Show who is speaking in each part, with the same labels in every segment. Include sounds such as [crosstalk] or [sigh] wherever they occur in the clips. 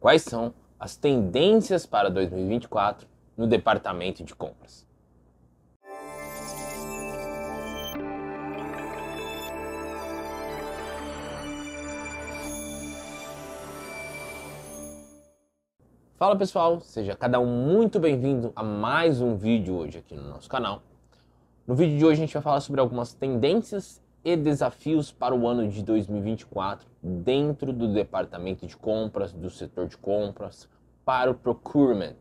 Speaker 1: quais são as tendências para 2024 no departamento de compras. Fala pessoal, seja cada um muito bem-vindo a mais um vídeo hoje aqui no nosso canal. No vídeo de hoje a gente vai falar sobre algumas tendências e desafios para o ano de 2024 dentro do departamento de compras, do setor de compras, para o procurement.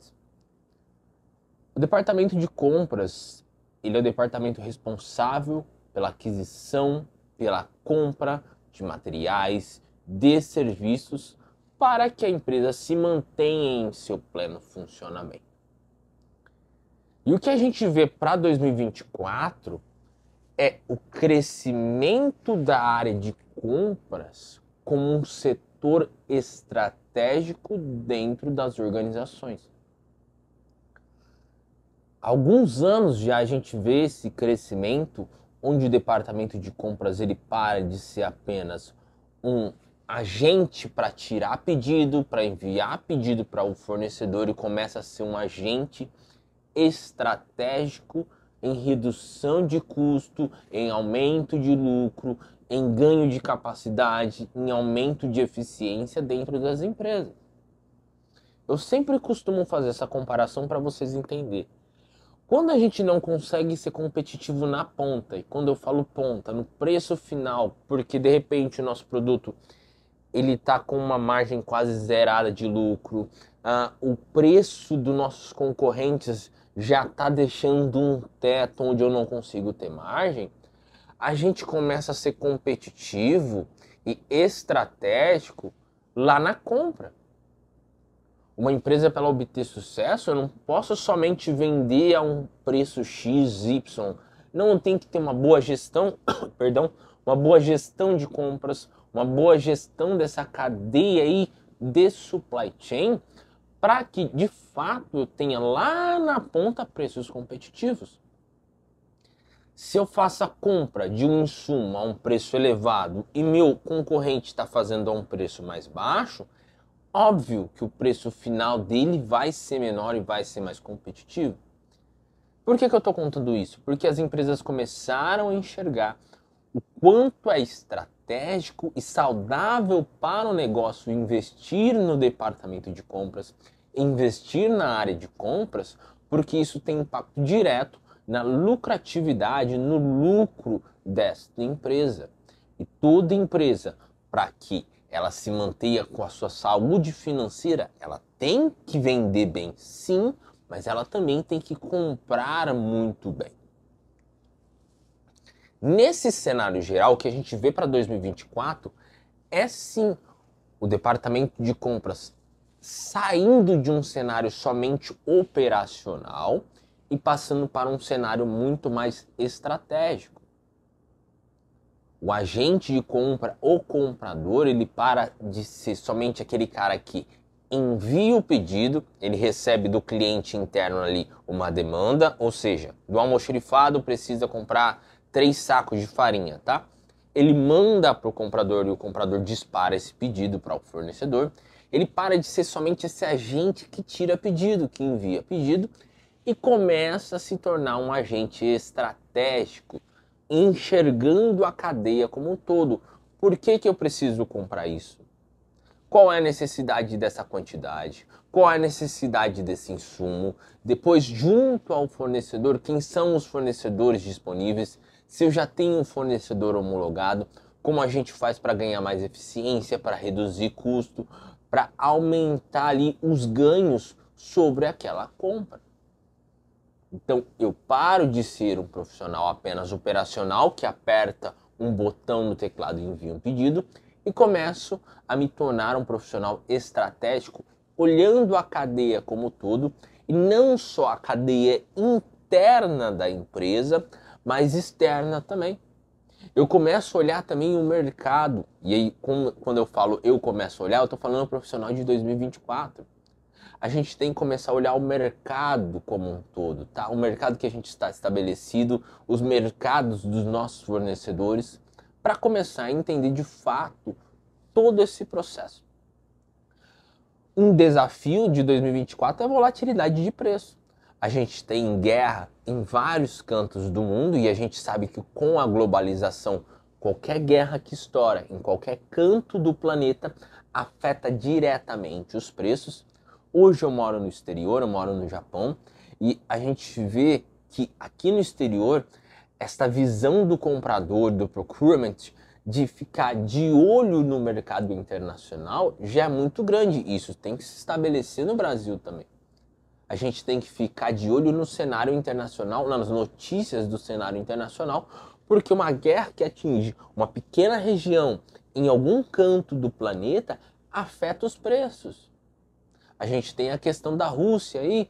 Speaker 1: O departamento de compras, ele é o departamento responsável pela aquisição, pela compra de materiais, de serviços para que a empresa se mantenha em seu pleno funcionamento. E o que a gente vê para 2024 é o crescimento da área de compras como um setor estratégico dentro das organizações. Há alguns anos já a gente vê esse crescimento onde o departamento de compras ele para de ser apenas um agente para tirar pedido, para enviar pedido para o fornecedor e começa a ser um agente estratégico em redução de custo, em aumento de lucro, em ganho de capacidade, em aumento de eficiência dentro das empresas. Eu sempre costumo fazer essa comparação para vocês entenderem. Quando a gente não consegue ser competitivo na ponta, e quando eu falo ponta, no preço final, porque de repente o nosso produto ele está com uma margem quase zerada de lucro. Ah, o preço dos nossos concorrentes já está deixando um teto onde eu não consigo ter margem. A gente começa a ser competitivo e estratégico lá na compra. Uma empresa para obter sucesso, eu não posso somente vender a um preço X, Y. Não tem que ter uma boa gestão, [coughs] perdão, uma boa gestão de compras, uma boa gestão dessa cadeia aí de supply chain para que de fato eu tenha lá na ponta preços competitivos. Se eu faço a compra de um insumo a um preço elevado e meu concorrente está fazendo a um preço mais baixo, óbvio que o preço final dele vai ser menor e vai ser mais competitivo. Por que, que eu estou contando isso? Porque as empresas começaram a enxergar o quanto é estratégico e saudável para o negócio investir no departamento de compras, investir na área de compras, porque isso tem impacto direto na lucratividade, no lucro desta empresa. E toda empresa, para que ela se mantenha com a sua saúde financeira, ela tem que vender bem, sim, mas ela também tem que comprar muito bem. Nesse cenário geral, que a gente vê para 2024 é sim o departamento de compras saindo de um cenário somente operacional e passando para um cenário muito mais estratégico. O agente de compra, o comprador, ele para de ser somente aquele cara que envia o pedido, ele recebe do cliente interno ali uma demanda, ou seja, do almoxerifado precisa comprar três sacos de farinha, tá? Ele manda para o comprador e o comprador dispara esse pedido para o fornecedor. Ele para de ser somente esse agente que tira pedido, que envia pedido e começa a se tornar um agente estratégico, enxergando a cadeia como um todo. Por que, que eu preciso comprar isso? Qual é a necessidade dessa quantidade? Qual é a necessidade desse insumo? Depois, junto ao fornecedor, quem são os fornecedores disponíveis? se eu já tenho um fornecedor homologado, como a gente faz para ganhar mais eficiência, para reduzir custo, para aumentar ali os ganhos sobre aquela compra. Então eu paro de ser um profissional apenas operacional que aperta um botão no teclado e envia um pedido e começo a me tornar um profissional estratégico, olhando a cadeia como todo e não só a cadeia interna da empresa, mas externa também. Eu começo a olhar também o mercado, e aí quando eu falo eu começo a olhar, eu estou falando profissional de 2024. A gente tem que começar a olhar o mercado como um todo, tá? O mercado que a gente está estabelecido, os mercados dos nossos fornecedores, para começar a entender de fato todo esse processo. um desafio de 2024 é a volatilidade de preço. A gente tem guerra em vários cantos do mundo e a gente sabe que com a globalização, qualquer guerra que estoura em qualquer canto do planeta afeta diretamente os preços. Hoje eu moro no exterior, eu moro no Japão e a gente vê que aqui no exterior esta visão do comprador, do procurement, de ficar de olho no mercado internacional já é muito grande. Isso tem que se estabelecer no Brasil também. A gente tem que ficar de olho no cenário internacional, nas notícias do cenário internacional, porque uma guerra que atinge uma pequena região em algum canto do planeta afeta os preços. A gente tem a questão da Rússia aí,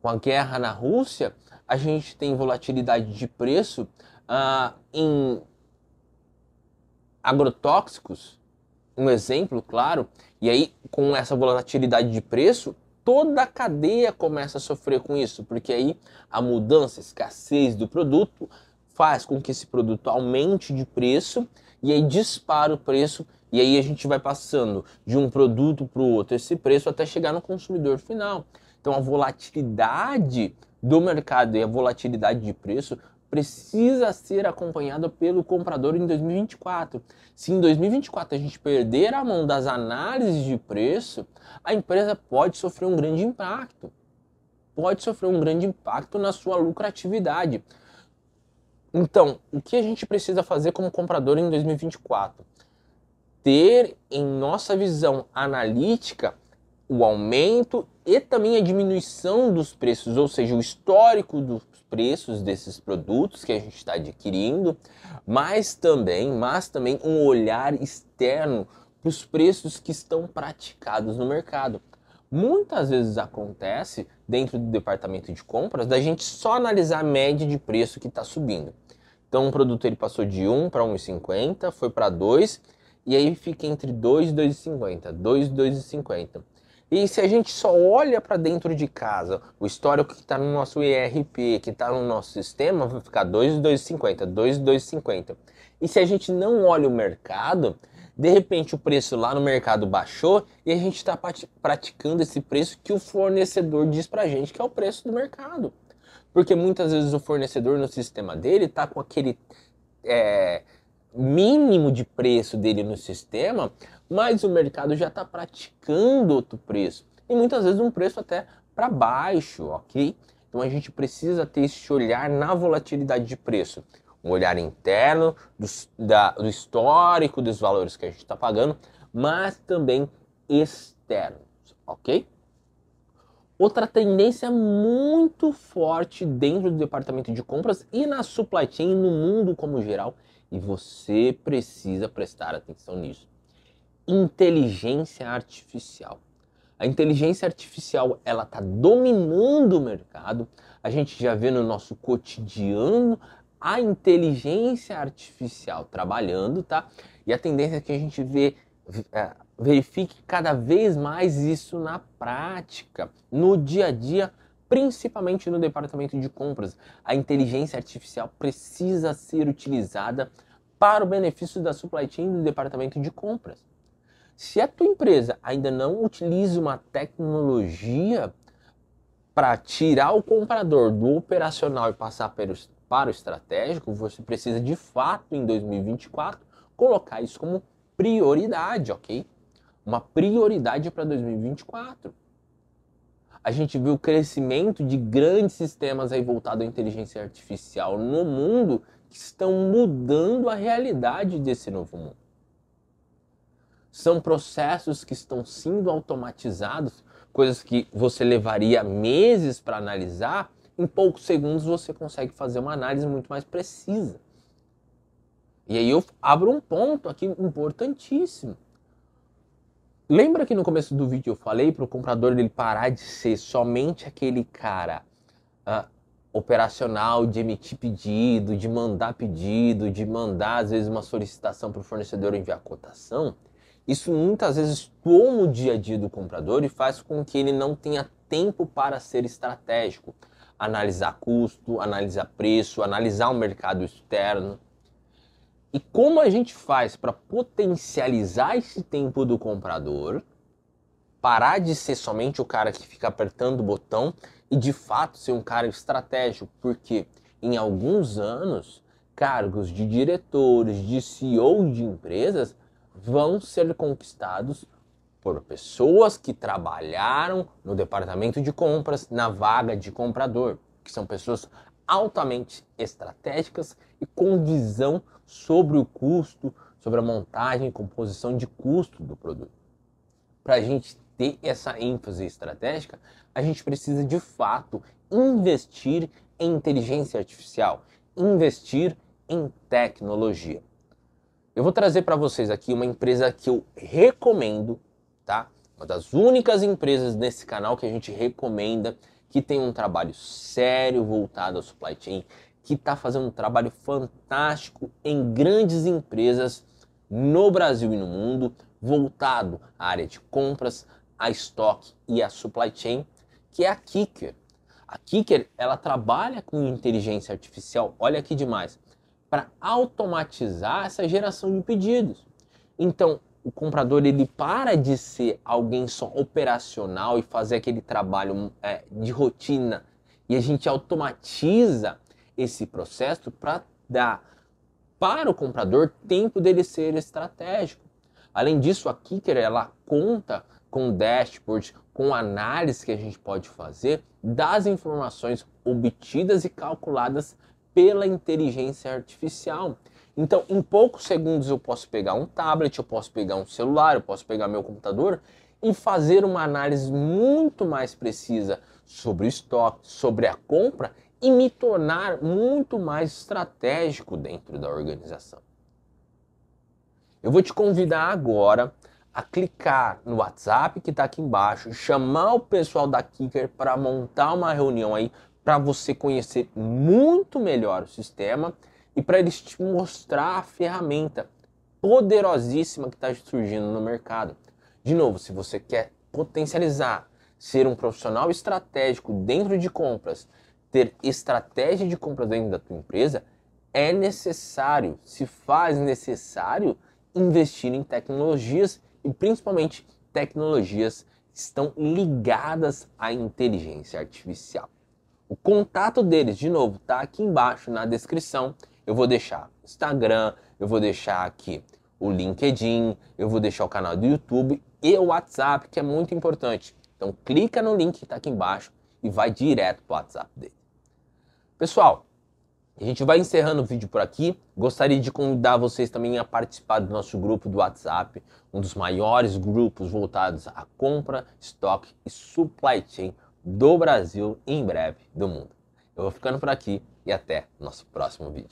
Speaker 1: com a guerra na Rússia, a gente tem volatilidade de preço uh, em agrotóxicos, um exemplo, claro, e aí com essa volatilidade de preço, toda a cadeia começa a sofrer com isso, porque aí a mudança, a escassez do produto faz com que esse produto aumente de preço e aí dispara o preço e aí a gente vai passando de um produto para o outro esse preço até chegar no consumidor final. Então a volatilidade do mercado e a volatilidade de preço precisa ser acompanhada pelo comprador em 2024. Se em 2024 a gente perder a mão das análises de preço, a empresa pode sofrer um grande impacto. Pode sofrer um grande impacto na sua lucratividade. Então, o que a gente precisa fazer como comprador em 2024? Ter em nossa visão analítica o aumento e também a diminuição dos preços, ou seja, o histórico dos preços desses produtos que a gente está adquirindo, mas também, mas também um olhar externo para os preços que estão praticados no mercado. Muitas vezes acontece dentro do departamento de compras da gente só analisar a média de preço que está subindo. Então, um produto ele passou de 1 para 1,50, foi para 2 e aí fica entre 2 e 2,50, 2 e 2,50. E se a gente só olha para dentro de casa, o histórico que está no nosso ERP, que está no nosso sistema, vai ficar 2,250, 2,250. E se a gente não olha o mercado, de repente o preço lá no mercado baixou e a gente está praticando esse preço que o fornecedor diz para a gente que é o preço do mercado. Porque muitas vezes o fornecedor no sistema dele está com aquele é, mínimo de preço dele no sistema mas o mercado já está praticando outro preço e muitas vezes um preço até para baixo, ok? Então a gente precisa ter esse olhar na volatilidade de preço, um olhar interno do, da, do histórico dos valores que a gente está pagando, mas também externos, ok? Outra tendência muito forte dentro do departamento de compras e na supply chain no mundo como geral, e você precisa prestar atenção nisso inteligência artificial. A inteligência artificial ela está dominando o mercado. A gente já vê no nosso cotidiano a inteligência artificial trabalhando, tá? E a tendência é que a gente vê, é, verifique cada vez mais isso na prática, no dia a dia, principalmente no departamento de compras. A inteligência artificial precisa ser utilizada para o benefício da supply chain do departamento de compras. Se a tua empresa ainda não utiliza uma tecnologia para tirar o comprador do operacional e passar para o estratégico, você precisa de fato em 2024 colocar isso como prioridade, ok? Uma prioridade para 2024. A gente viu o crescimento de grandes sistemas aí voltado à inteligência artificial no mundo que estão mudando a realidade desse novo mundo. São processos que estão sendo automatizados, coisas que você levaria meses para analisar, em poucos segundos você consegue fazer uma análise muito mais precisa. E aí eu abro um ponto aqui importantíssimo. Lembra que no começo do vídeo eu falei para o comprador ele parar de ser somente aquele cara uh, operacional de emitir pedido, de mandar pedido, de mandar às vezes uma solicitação para o fornecedor enviar cotação? Isso muitas vezes toma o dia a dia do comprador e faz com que ele não tenha tempo para ser estratégico, analisar custo, analisar preço, analisar o mercado externo. E como a gente faz para potencializar esse tempo do comprador? parar de ser somente o cara que fica apertando o botão e de fato ser um cara estratégico, porque em alguns anos cargos de diretores, de CEO de empresas vão ser conquistados por pessoas que trabalharam no departamento de compras, na vaga de comprador, que são pessoas altamente estratégicas e com visão sobre o custo, sobre a montagem e composição de custo do produto. Para a gente ter essa ênfase estratégica, a gente precisa de fato investir em inteligência artificial, investir em tecnologia. Eu vou trazer para vocês aqui uma empresa que eu recomendo, tá? Uma das únicas empresas nesse canal que a gente recomenda que tem um trabalho sério voltado ao supply chain, que está fazendo um trabalho fantástico em grandes empresas no Brasil e no mundo, voltado à área de compras, a estoque e a supply chain, que é a Kicker. A Kicker, ela trabalha com inteligência artificial, olha aqui demais, para automatizar essa geração de pedidos. Então, o comprador ele para de ser alguém só operacional e fazer aquele trabalho é, de rotina e a gente automatiza esse processo para dar para o comprador tempo dele ser estratégico. Além disso, a Kicker ela conta com dashboard, com análise que a gente pode fazer das informações obtidas e calculadas pela inteligência artificial. Então, em poucos segundos eu posso pegar um tablet, eu posso pegar um celular, eu posso pegar meu computador e fazer uma análise muito mais precisa sobre o estoque, sobre a compra e me tornar muito mais estratégico dentro da organização. Eu vou te convidar agora a clicar no WhatsApp que está aqui embaixo, chamar o pessoal da Kicker para montar uma reunião aí para você conhecer muito melhor o sistema e para eles te mostrar a ferramenta poderosíssima que está surgindo no mercado. De novo, se você quer potencializar, ser um profissional estratégico dentro de compras, ter estratégia de compras dentro da tua empresa, é necessário, se faz necessário investir em tecnologias e principalmente tecnologias que estão ligadas à inteligência artificial. O contato deles, de novo, está aqui embaixo na descrição. Eu vou deixar Instagram, eu vou deixar aqui o LinkedIn, eu vou deixar o canal do YouTube e o WhatsApp, que é muito importante. Então clica no link que está aqui embaixo e vai direto para o WhatsApp dele. Pessoal, a gente vai encerrando o vídeo por aqui. Gostaria de convidar vocês também a participar do nosso grupo do WhatsApp, um dos maiores grupos voltados à compra, estoque e supply chain do Brasil e em breve do mundo. Eu vou ficando por aqui e até nosso próximo vídeo.